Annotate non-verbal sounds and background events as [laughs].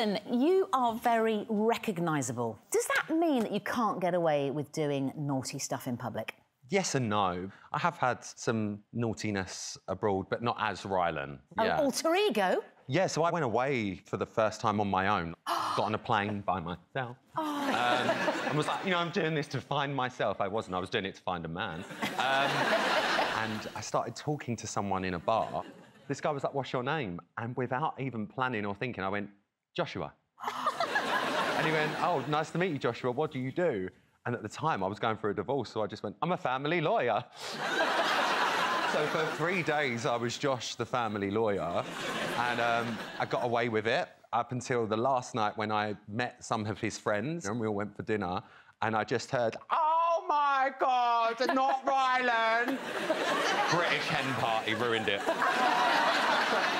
Rylan, you are very recognisable. Does that mean that you can't get away with doing naughty stuff in public? Yes and no. I have had some naughtiness abroad, but not as Rylan. Oh, yeah. alter ego? Yeah, so I went away for the first time on my own. [gasps] Got on a plane by myself. [gasps] Oh. Um, and was like, you know, I'm doing this to find myself. I wasn't, I was doing it to find a man. Um, [laughs] and I started talking to someone in a bar. This guy was like, what's your name? And without even planning or thinking, I went, Joshua. [laughs] and he went, oh, nice to meet you, Joshua. What do you do? And at the time, I was going through a divorce, so I just went, I'm a family lawyer. [laughs] so for three days, I was Josh, the family lawyer, and um, I got away with it up until the last night when I met some of his friends and we all went for dinner, and I just heard, oh my God, not Rylan. British hen party ruined it. [laughs]